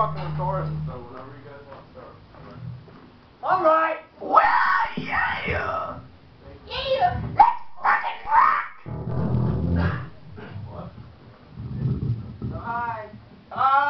fucking authority, so whenever you guys want to start. All right. Well, yeah. Yeah, let's fucking rock! What? Hi. Fucking